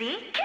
City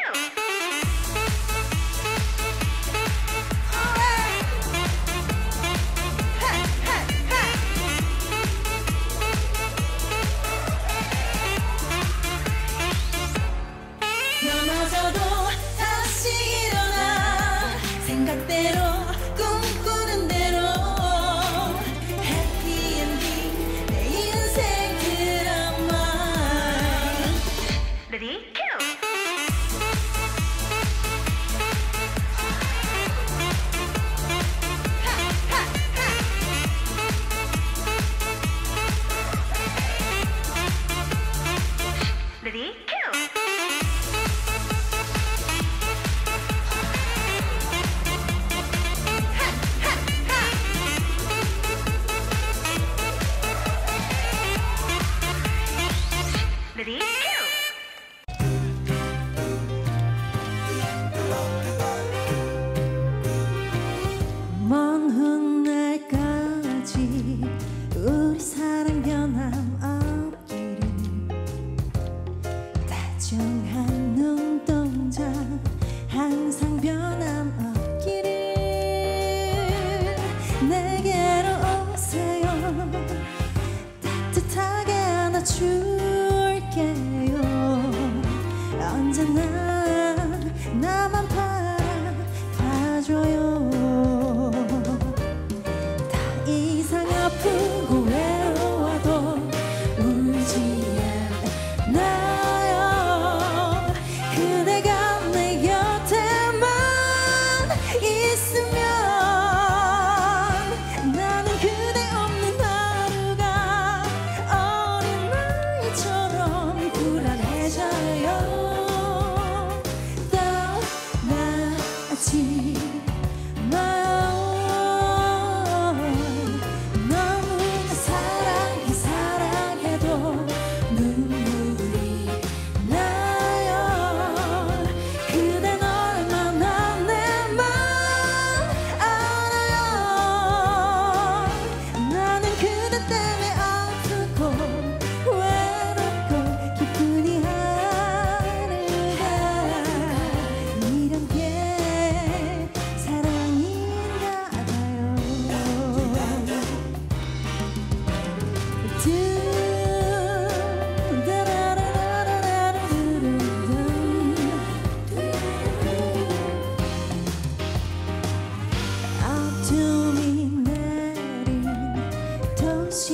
다 情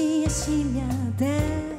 다시 하시면 돼.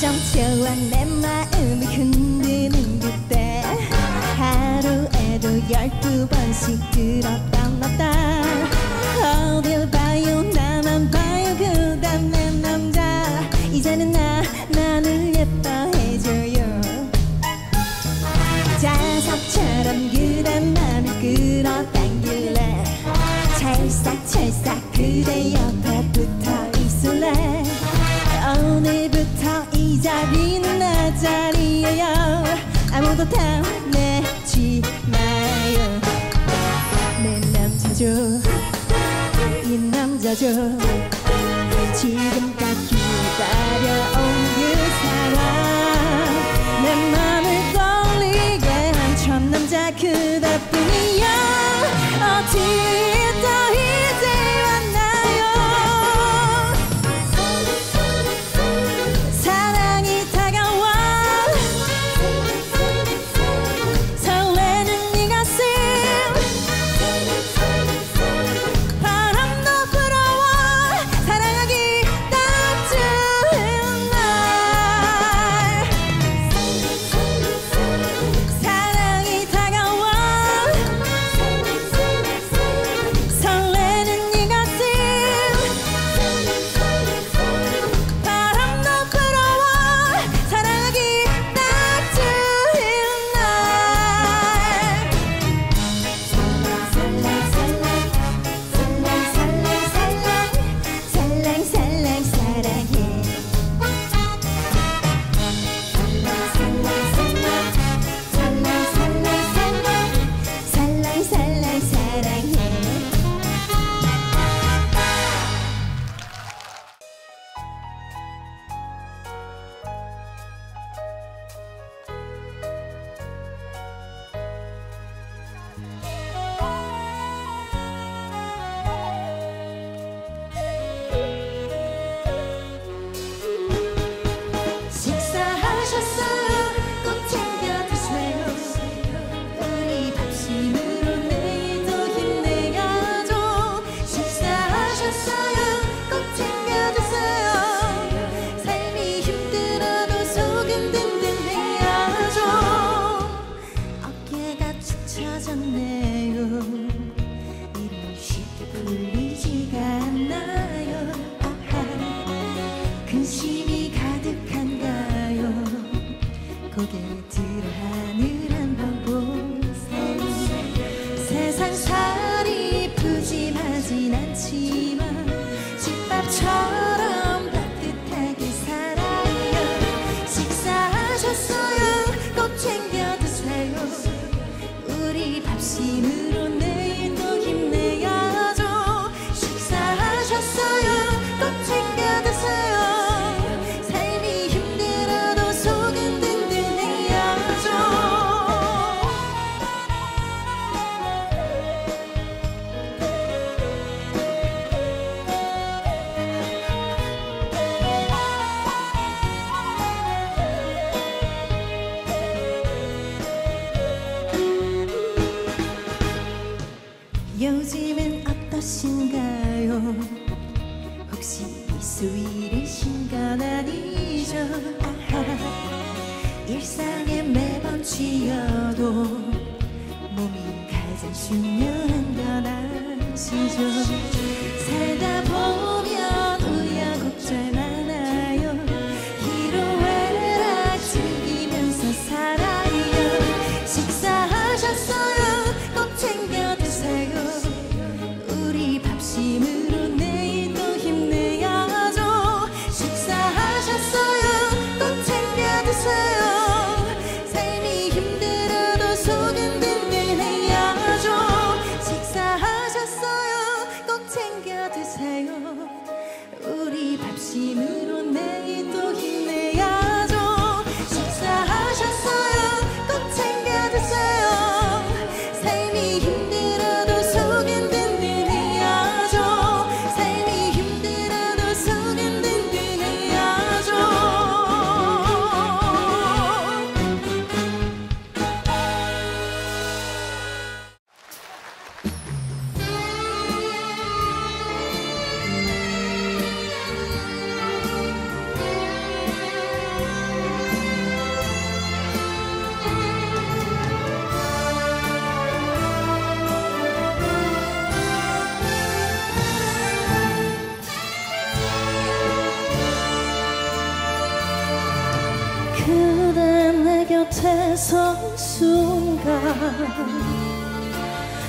점쳐한 내 마음이 흔드는 그때 하루에도 열두 번씩 들었다 놨다 어딜 봐 또 탐내지 마요. 내 남자죠. 이 남자죠. 지금까지 기다려온 그 사람. 내 맘을 떨리게 한 참 남자 그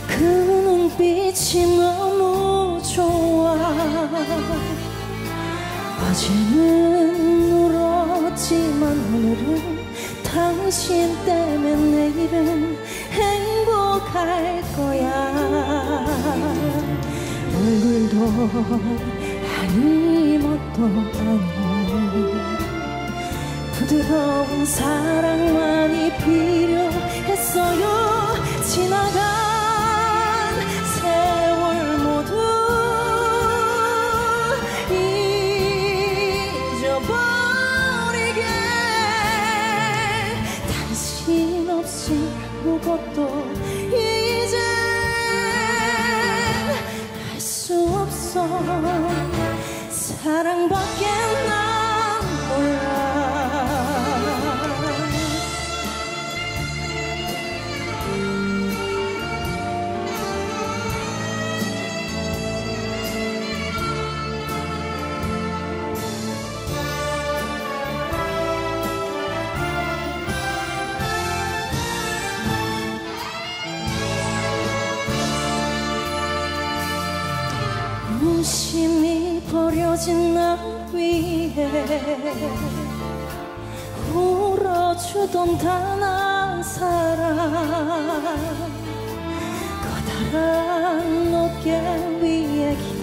그 눈빛이 너무 좋아. 어제는 울었지만 오늘은 당신 때문에 내일은 행복할 거야. 얼굴도 아니 멋도 아니 뜨거운 사랑만이 필요했어요. 지나가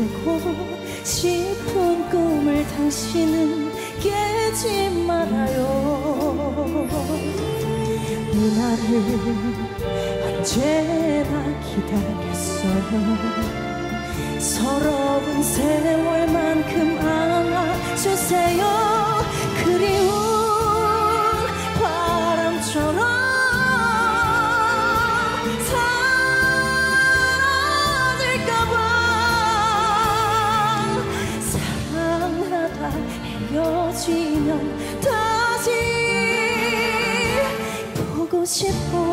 되고 싶은 꿈을 당신은 깨지 말아요. 누나를 언제나 기다렸어요. 서러운 세월만큼 안아주세요. 그리운 해주면 다시 보고 싶어.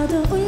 하